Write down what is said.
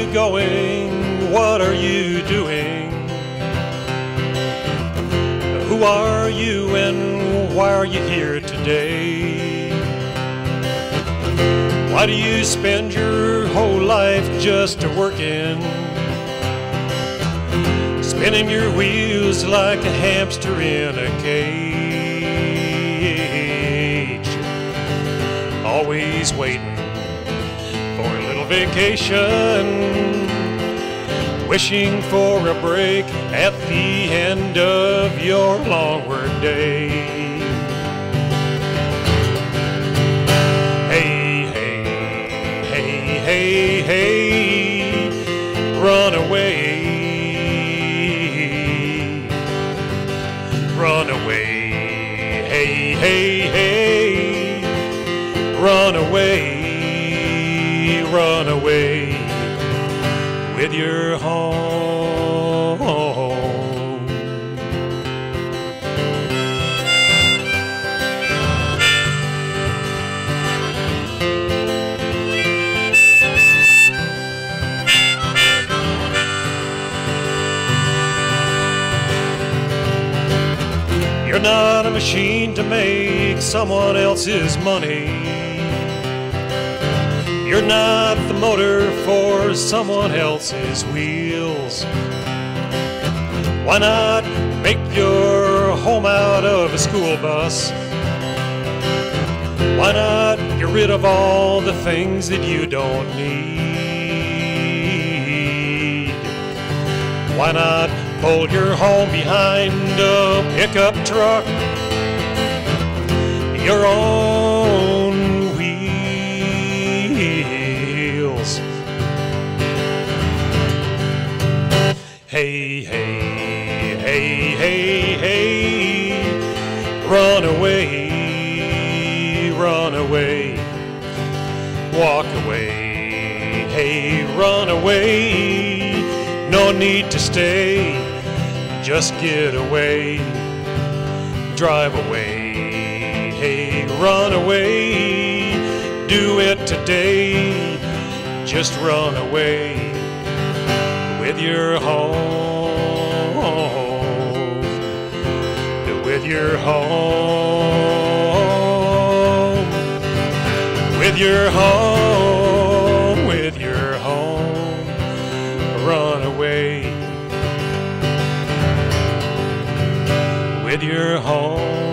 you going? What are you doing? Who are you and why are you here today? Why do you spend your whole life just working? Spinning your wheels like a hamster in a cage. Always waiting vacation. Wishing for a break at the end of your long work day. Hey, hey, hey, hey, hey, run away. Run away, hey, hey, hey, run away, run away with your home. You're not a machine to make someone else's money. You're not the motor for someone else's wheels. Why not make your home out of a school bus? Why not get rid of all the things that you don't need? Why not pull your home behind a pickup truck? Your own Hey, hey, hey, hey, run away, run away, walk away, hey, run away, no need to stay, just get away, drive away, hey, run away, do it today, just run away with your home, your home, with your home, with your home, run away. With your home.